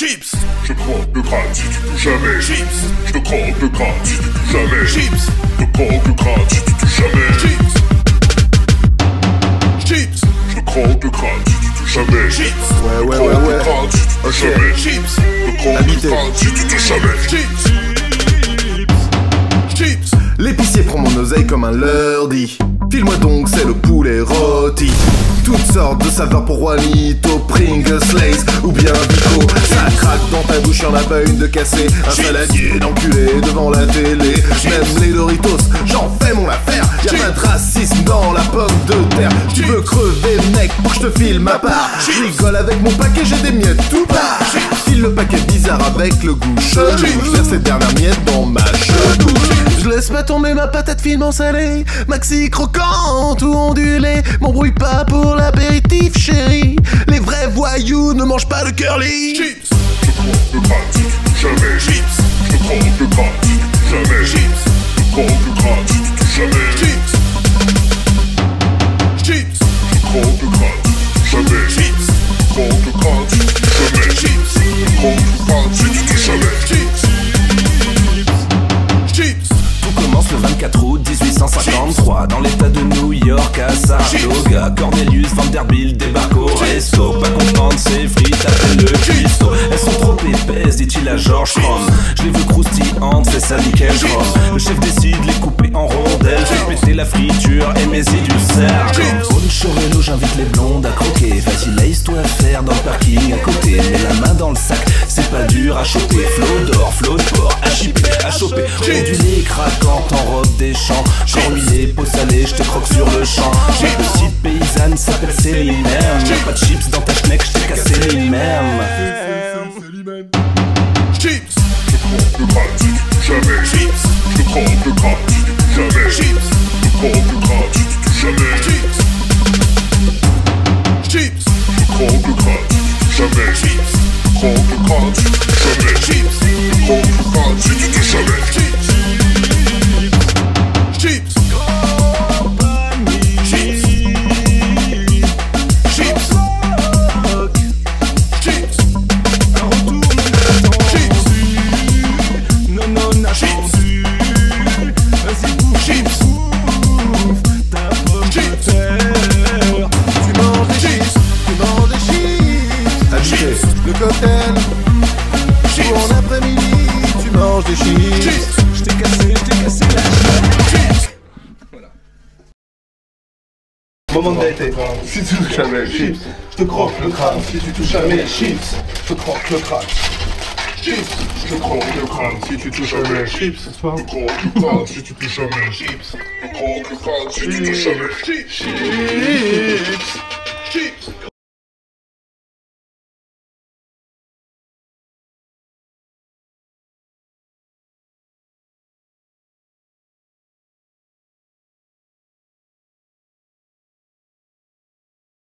Chips, Je croque le crâne si tu touches jamais. chips, Je te croque le crâne si tu touches jamais. chips, Je te croque le crâne si tu touches jamais. chips, chips, Je te croque le crâne si tu touches jamais. chips, Ouais, ouais, te ouais, ouais. Ok. jamais. chips, Je te croque le crâne si tu touches jamais. chips, chips, L'épicier prend mon oseille comme un lundi. File-moi donc, c'est le poulet rôti. Toutes sortes de saveurs pour Juanito, Pringles, Lays ou bien Vico. Ça craque dans ta bouche, y'en a pas une de cassée. Un saladier d'enculé devant la télé. Même les Doritos, j'en fais mon affaire. Y'a pas de racisme dans la pomme de terre. Tu veux crever, mec, pour que je te file ma part. Je rigole avec mon paquet, j'ai des miettes tout part. File le paquet bizarre avec le goût chelou. Je verse ces dernières miettes dans ma chenille. Je laisse pas tomber ma patate finement salée. Maxi croquante ou ondulée. M'embrouille pas pour l'apéritif chérie. Les vrais voyous ne mangent pas de curly. Chips, Je croque le jamais. chips, Je croque le jamais. chips, Je croque le jamais. chips, chips, Je croque le jamais. chips, Je croque le jamais. chips, Je croque le Cornelius Vanderbilt débarque au resto Pas content de ses frites, appelle le cuistot Elles sont trop épaisses, dit-il à George Crom Je les veux croustillantes, c'est ça nickel chrome Le chef décide de les couper en rondelles Fait péter la friture et mets-y du cercle Bonne j'invite les blondes à croquer dans le parking à côté Mets la main dans le sac, c'est pas dur à choper. Flot d'or, flot de porc, à chipper, à choper. Ondulé, craquant en robe des champs. Quand huilé, peau salée, je croque sur le champ. Ma petite paysanne s'appelle Céline Y'a pas de chips dans ta schneck, je t'ai cassé les mêmes chips, Je tu touches jamais. chips, Je tu touches jamais. chips, Je te croque croque le crâne si tu touches chips, Je t'ai cassé, je t'ai cassé la chips, Moment de vérité. Si tu touches jamais, chips. Je te croque le crâne. Si tu touches jamais, chips. Je te croque le crâne. Chips. Je te croque le crâne si tu touches jamais. Chips. Je te croque le crâne si tu touches jamais. Chips. Je te croque le crâne si tu touches jamais. chips, chips, chips,